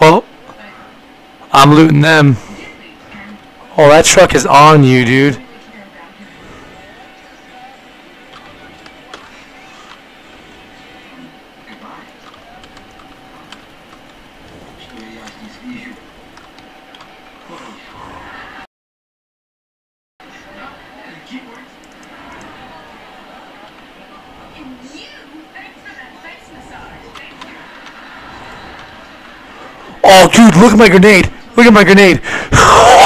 Well, I'm looting them. Oh, that truck is on you, dude. Oh, dude, look at my grenade. Look at my grenade.